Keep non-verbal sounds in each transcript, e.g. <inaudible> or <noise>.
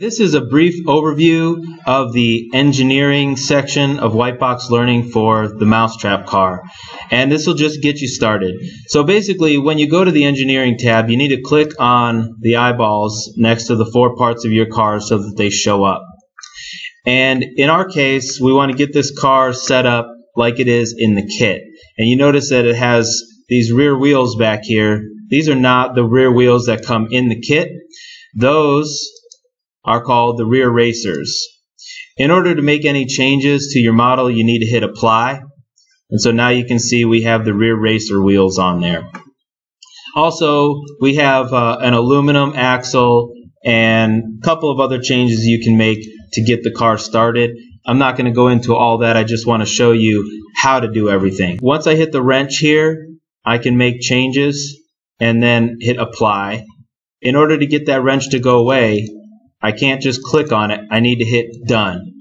This is a brief overview of the engineering section of Whitebox Learning for the Mousetrap car. And this will just get you started. So basically, when you go to the engineering tab, you need to click on the eyeballs next to the four parts of your car so that they show up. And in our case, we want to get this car set up like it is in the kit. And you notice that it has these rear wheels back here. These are not the rear wheels that come in the kit. Those are called the rear racers. In order to make any changes to your model, you need to hit apply. And so now you can see we have the rear racer wheels on there. Also, we have uh, an aluminum axle and a couple of other changes you can make to get the car started. I'm not going to go into all that. I just want to show you how to do everything. Once I hit the wrench here, I can make changes and then hit apply. In order to get that wrench to go away, I can't just click on it. I need to hit done.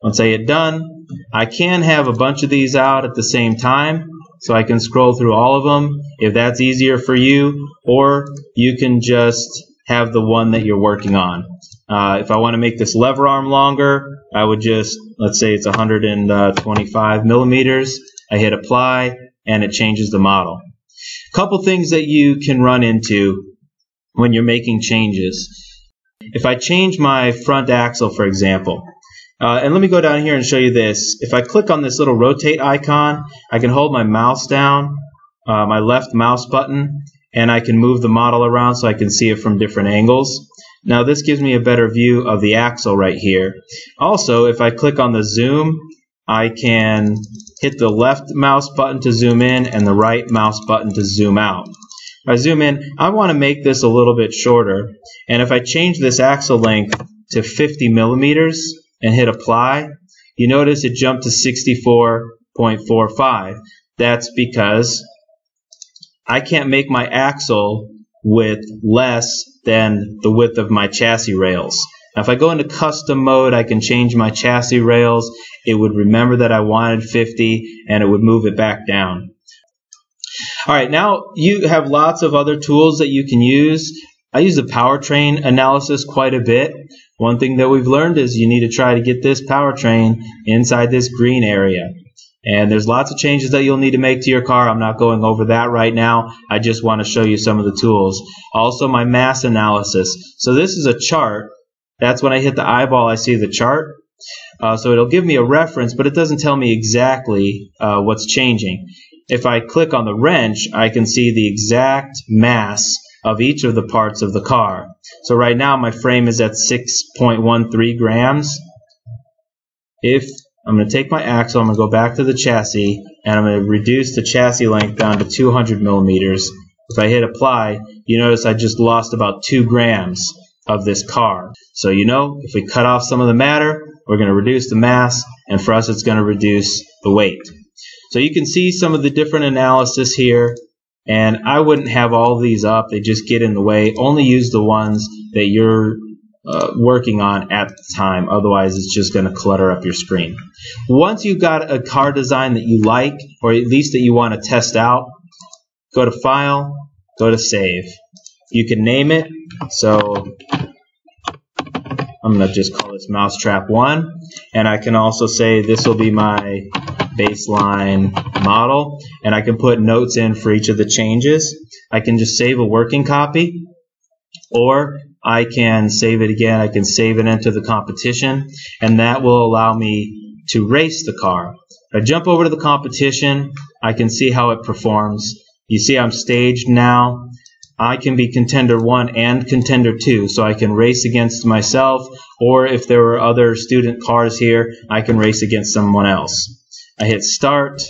Once I hit done, I can have a bunch of these out at the same time. So I can scroll through all of them if that's easier for you, or you can just have the one that you're working on. Uh, if I want to make this lever arm longer, I would just, let's say it's 125 millimeters. I hit apply and it changes the model. A couple things that you can run into when you're making changes. If I change my front axle, for example, uh, and let me go down here and show you this. If I click on this little rotate icon, I can hold my mouse down, uh, my left mouse button, and I can move the model around so I can see it from different angles. Now this gives me a better view of the axle right here. Also, if I click on the zoom, I can hit the left mouse button to zoom in and the right mouse button to zoom out. I zoom in, I want to make this a little bit shorter. And if I change this axle length to 50 millimeters and hit apply, you notice it jumped to 64.45. That's because I can't make my axle with less than the width of my chassis rails. Now, if I go into custom mode, I can change my chassis rails. It would remember that I wanted 50 and it would move it back down. All right, now you have lots of other tools that you can use. I use the powertrain analysis quite a bit. One thing that we've learned is you need to try to get this powertrain inside this green area. And there's lots of changes that you'll need to make to your car. I'm not going over that right now. I just want to show you some of the tools. Also, my mass analysis. So this is a chart. That's when I hit the eyeball, I see the chart. Uh, so it'll give me a reference, but it doesn't tell me exactly uh, what's changing. If I click on the wrench, I can see the exact mass of each of the parts of the car. So right now my frame is at 6.13 grams. If I'm going to take my axle, I'm going to go back to the chassis, and I'm going to reduce the chassis length down to 200 millimeters. If I hit apply, you notice I just lost about 2 grams of this car. So you know, if we cut off some of the matter, we're going to reduce the mass, and for us it's going to reduce the weight. So you can see some of the different analysis here. And I wouldn't have all these up. They just get in the way. Only use the ones that you're uh, working on at the time. Otherwise, it's just going to clutter up your screen. Once you've got a car design that you like, or at least that you want to test out, go to File, go to Save. You can name it. So I'm going to just call this Mousetrap 1. And I can also say this will be my baseline model, and I can put notes in for each of the changes. I can just save a working copy, or I can save it again. I can save it into the competition, and that will allow me to race the car. If I jump over to the competition, I can see how it performs. You see I'm staged now. I can be contender one and contender two, so I can race against myself, or if there were other student cars here, I can race against someone else. I hit start,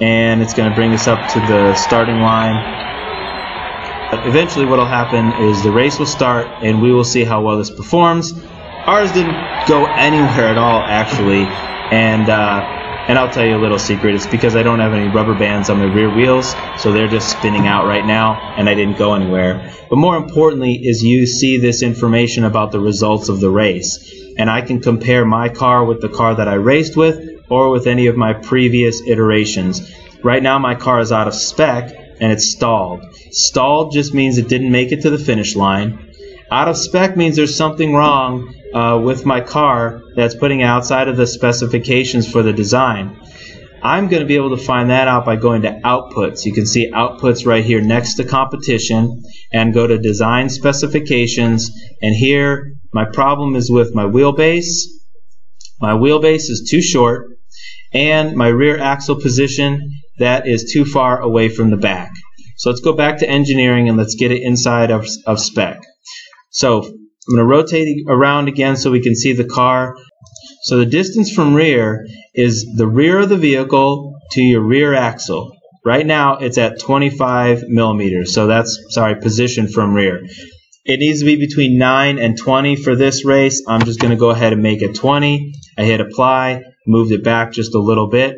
and it's going to bring us up to the starting line. But eventually what will happen is the race will start, and we will see how well this performs. Ours didn't go <laughs> anywhere at all, actually, and uh, and I'll tell you a little secret. It's because I don't have any rubber bands on my rear wheels, so they're just spinning out right now, and I didn't go anywhere. But more importantly is you see this information about the results of the race. And I can compare my car with the car that I raced with, or with any of my previous iterations. Right now my car is out of spec and it's stalled. Stalled just means it didn't make it to the finish line. Out of spec means there's something wrong uh, with my car that's putting outside of the specifications for the design. I'm going to be able to find that out by going to outputs. You can see outputs right here next to competition and go to design specifications and here my problem is with my wheelbase. My wheelbase is too short and my rear axle position that is too far away from the back. So let's go back to engineering and let's get it inside of, of spec. So I'm going to rotate around again so we can see the car. So the distance from rear is the rear of the vehicle to your rear axle. Right now it's at 25 millimeters. So that's, sorry, position from rear. It needs to be between 9 and 20 for this race. I'm just going to go ahead and make it 20. I hit apply, moved it back just a little bit.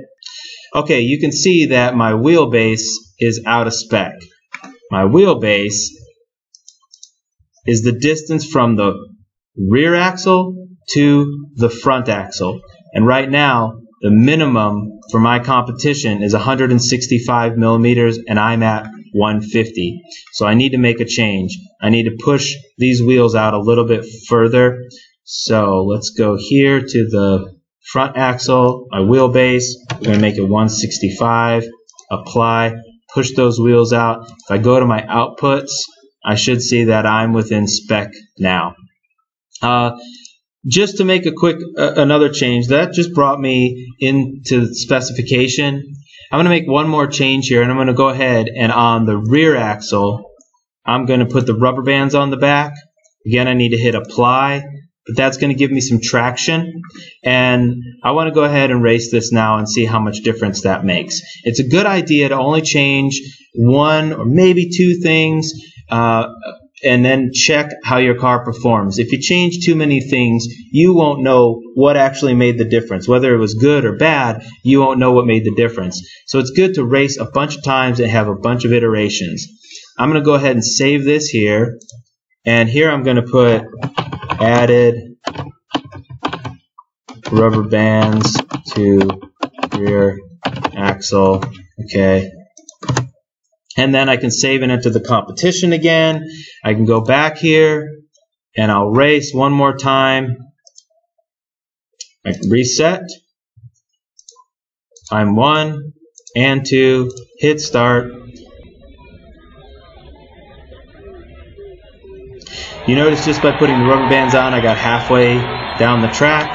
Okay, you can see that my wheelbase is out of spec. My wheelbase is the distance from the rear axle to the front axle. And right now, the minimum for my competition is 165 millimeters, and I'm at 150. So I need to make a change. I need to push these wheels out a little bit further. So let's go here to the front axle, my wheelbase. We're going to make it 165. Apply. Push those wheels out. If I go to my outputs, I should see that I'm within spec now. Uh, just to make a quick uh, another change, that just brought me into specification. I'm going to make one more change here, and I'm going to go ahead and on the rear axle, I'm going to put the rubber bands on the back. Again, I need to hit apply but that's going to give me some traction. And I want to go ahead and race this now and see how much difference that makes. It's a good idea to only change one or maybe two things uh, and then check how your car performs. If you change too many things, you won't know what actually made the difference. Whether it was good or bad, you won't know what made the difference. So it's good to race a bunch of times and have a bunch of iterations. I'm going to go ahead and save this here. And here I'm going to put added rubber bands to rear axle. Okay. And then I can save and enter the competition again. I can go back here and I'll race one more time. I can reset. Time one and two, hit start. You notice just by putting the rubber bands on, I got halfway down the track.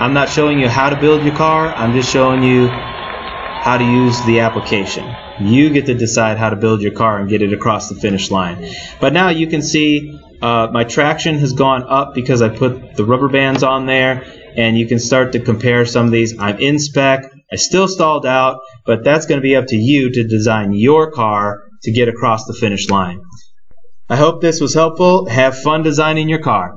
I'm not showing you how to build your car, I'm just showing you how to use the application. You get to decide how to build your car and get it across the finish line. But now you can see uh, my traction has gone up because I put the rubber bands on there and you can start to compare some of these. I'm in spec, I still stalled out, but that's going to be up to you to design your car to get across the finish line. I hope this was helpful. Have fun designing your car.